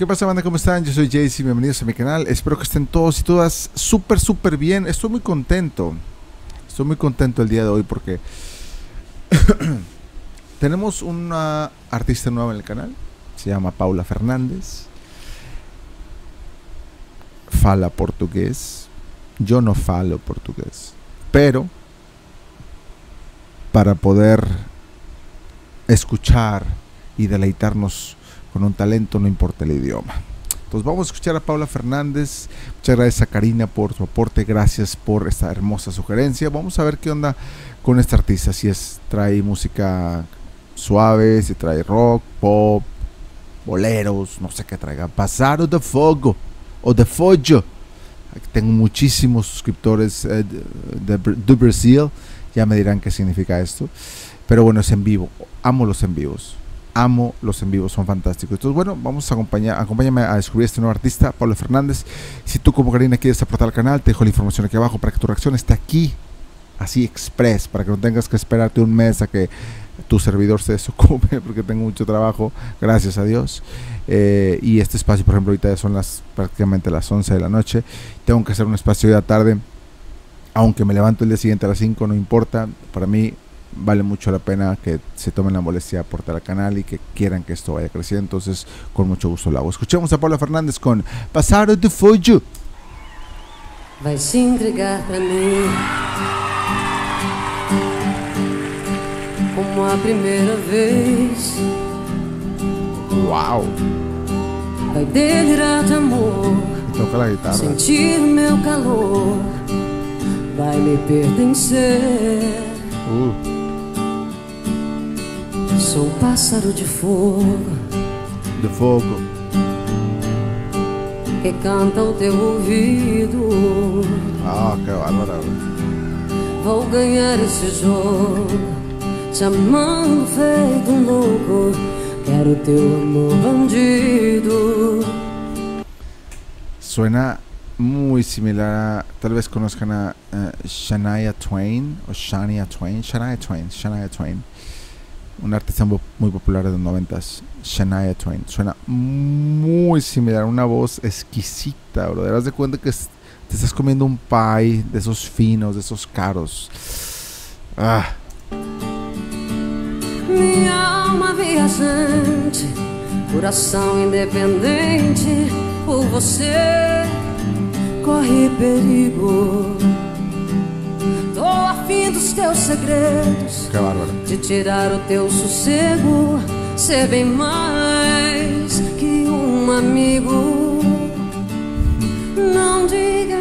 ¿Qué pasa, banda? ¿Cómo están? Yo soy Jaycee, bienvenidos a mi canal. Espero que estén todos y todas súper, súper bien. Estoy muy contento. Estoy muy contento el día de hoy porque tenemos una artista nueva en el canal. Se llama Paula Fernández. Fala portugués. Yo no falo portugués. Pero para poder escuchar y deleitarnos con un talento, no importa el idioma. Entonces vamos a escuchar a Paula Fernández. Muchas gracias a Karina por su aporte, gracias por esta hermosa sugerencia. Vamos a ver qué onda con esta artista. Si es trae música suave, si trae rock, pop, boleros, no sé qué traiga. Pasado de fuego o de follo. Tengo muchísimos suscriptores eh, de, de, de Brasil. Ya me dirán qué significa esto. Pero bueno, es en vivo. Amo los en vivos amo los en vivos, son fantásticos. Entonces, bueno, vamos a acompañar, acompáñame a descubrir este nuevo artista, Pablo Fernández. Si tú como Karina quieres aportar al canal, te dejo la información aquí abajo para que tu reacción esté aquí, así express, para que no tengas que esperarte un mes a que tu servidor se desocupe, porque tengo mucho trabajo, gracias a Dios. Eh, y este espacio, por ejemplo, ahorita ya son las prácticamente las 11 de la noche. Tengo que hacer un espacio de la tarde, aunque me levanto el día siguiente a las 5, no importa. Para mí vale mucho la pena que se tomen la molestia de aportar al canal y que quieran que esto vaya creciendo. Entonces, con mucho gusto lo hago. Escuchemos a Paula Fernández con Pasado de Follo. Vai se entregar pra mim como a primeira vez. Wow. Vai delirar de amor, Toca la guitarra. sentir meu calor. Vai me pertencer. Uh, Sou pássaro de fogo de fogo. que canta ao teu ouvido. Ah, qué bárbara. Vou ganhar esse jogo, te amando feito um louco. Quero teu amor bandido. Suena muy similar a, tal vez conozcan a eh, Shania Twain o Shania Twain, Shania Twain, Shania Twain, una artista mu- muy popular de los noventas, Shania Twain. Suena muy similar, una voz exquisita, bro. Das de cuenta que te estás comiendo un pie de esos finos, de esos caros. Ah, Minha alma viajante, coração independente, por você corre perigo. Tô afim dos teus segredos, bárbaro. de tirar o teu sossego, ser bem mais que um amigo. Não diga,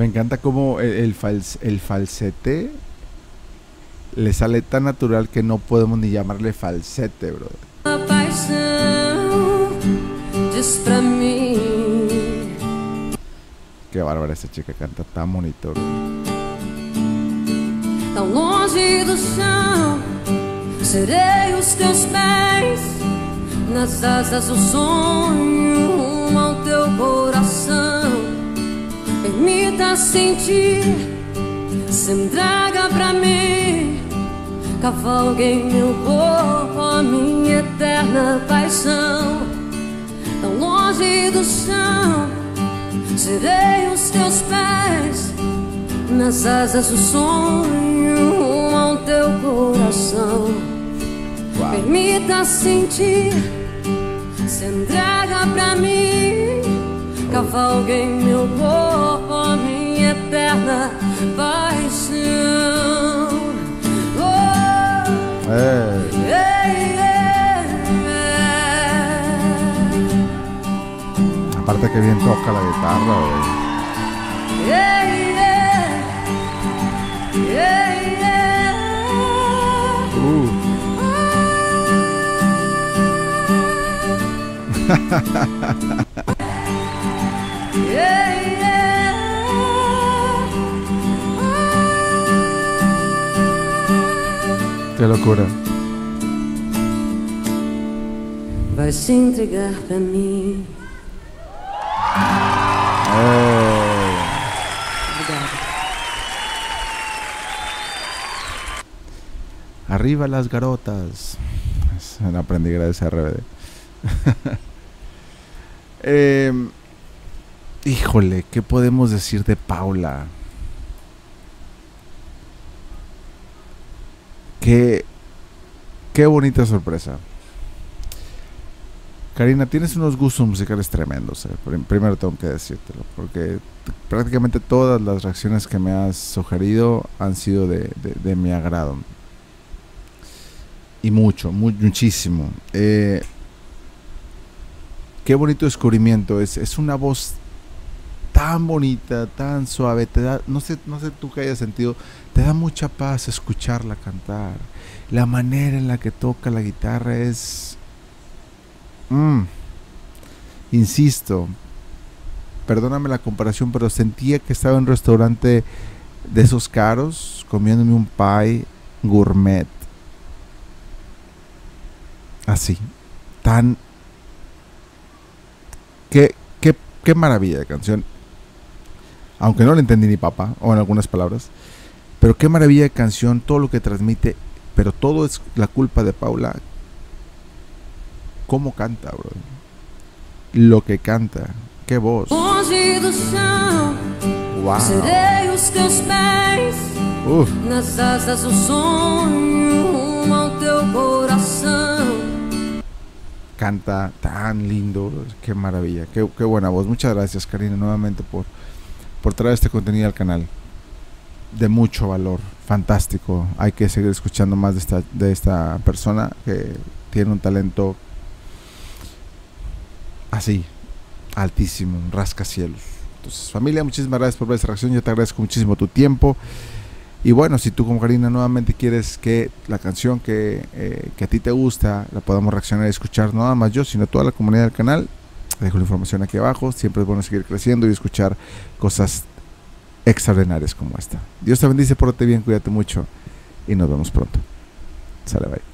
Me encanta como el, el, fals- el falsete le sale tan natural que no podemos ni llamarle falsete, bro. Qué bárbara esa chica canta tan bonito. bro. Tão longe do chão Serei os teus pés Nas asas do sonho ao teu coração Permita sentir Se entrega pra mim Cavalgue em meu corpo A minha eterna paixão Tão longe do chão Serei os teus pés nas asas do sonho rumo ao teu coração. Wow. Permita sentir, se entrega pra mim. Cavalgue em meu corpo Eh, ei, aparte que bien toca la guitarra. Uh, qué locura. vai se entregar. Oh. Obrigada. Arriba las garotas. Se la aprendí gracias a RBD. Em, híjole, ¿qué podemos decir de Paula? Qué, bonita sorpresa. Karina, tienes unos gustos musicales tremendos. eh. Prim- Primero tengo que decírtelo, porque prácticamente todas las reacciones que me has sugerido han sido de, mi agrado. Y mucho, mu- muchísimo. Eh, qué bonito descubrimiento. Es, es una voz tan bonita, tan suave. Te da, no sé, no sé tú que hayas sentido, te da mucha paz escucharla cantar. La manera en la que toca la guitarra es. Mm. Insisto, perdóname la comparación, pero sentía que estaba en un restaurante de esos caros, comiéndome un pie gourmet. Así, tan... Qué, qué, qué maravilla de canción. Aunque no le entendí ni papá, o en algunas palabras. Pero qué maravilla de canción, todo lo que transmite. Pero todo es la culpa de Paula. ¿Cómo canta, bro? Lo que canta. Qué voz. Wow. Uf. Canta tan lindo, qué maravilla, qué, qué buena voz. Muchas gracias, Karina, nuevamente por, por traer este contenido al canal. De mucho valor, fantástico. Hay que seguir escuchando más de esta, de esta persona que tiene un talento así, altísimo, un rascacielos. Entonces, familia, muchísimas gracias por ver esta reacción. Yo te agradezco muchísimo tu tiempo. Y bueno, si tú como Karina nuevamente quieres que la canción que, eh, que a ti te gusta la podamos reaccionar y escuchar, no nada más yo, sino toda la comunidad del canal, te dejo la información aquí abajo. Siempre es bueno seguir creciendo y escuchar cosas extraordinarias como esta. Dios te bendice, pórtate bien, cuídate mucho y nos vemos pronto. Sale, bye.